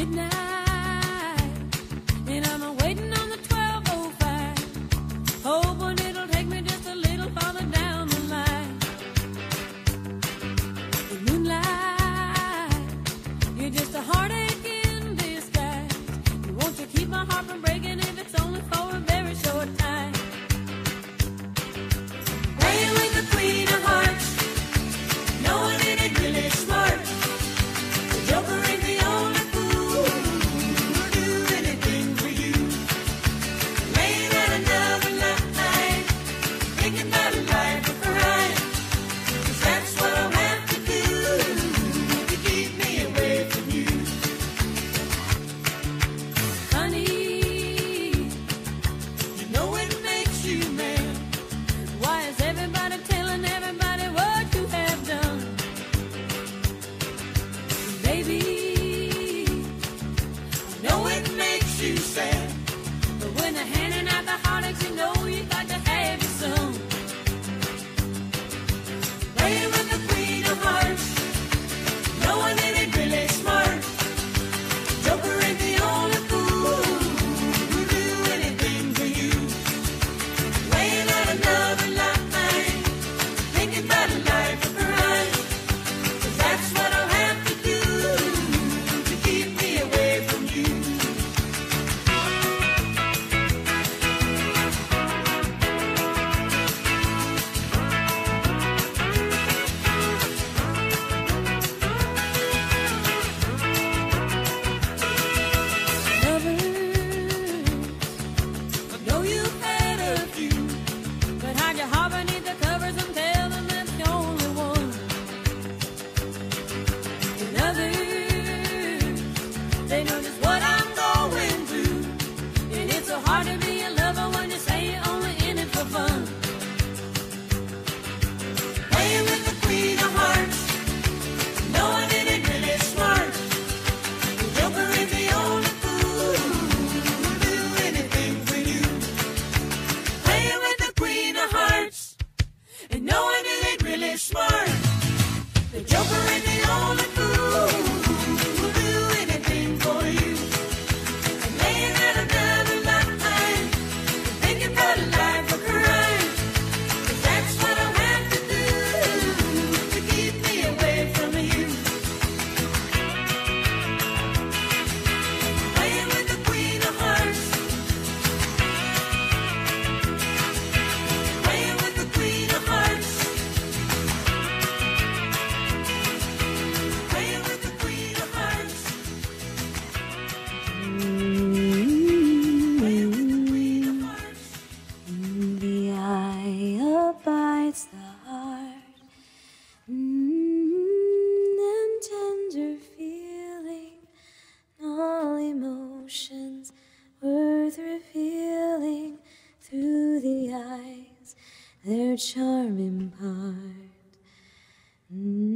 midnight. Their charm impart. Mm.